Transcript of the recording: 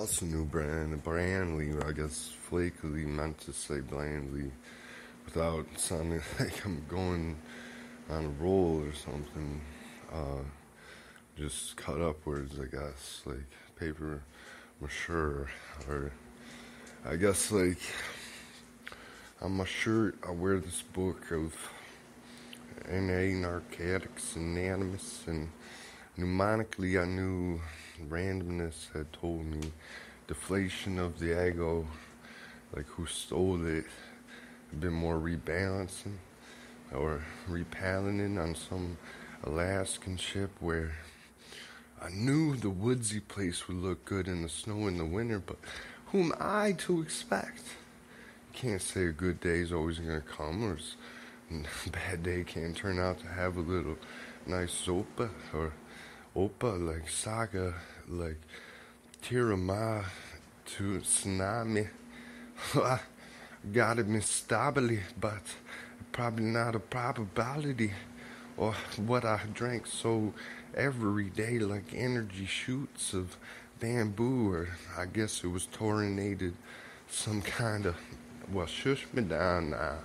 also knew Brand Brandly, I guess flakily meant to say blandly without sounding like I'm going on a roll or something. Uh, just cut upwards, I guess, like paper mature, or I guess like on my shirt I wear this book of NA Narcotics Anonymous, and mnemonically I knew randomness had told me deflation of the ego, like who stole it, had been more rebalancing or repalating on some Alaskan ship where I knew the woodsy place would look good in the snow in the winter, but who am I to expect? You can't say a good day is always going to come, or a bad day can turn out to have a little nice sopa or opa like saga like tirama to tsunami. I ah, got it mistably, but probably not a probability or what I drank so every day like energy shoots of bamboo or I guess it was tornadoed some kind of well shush me down now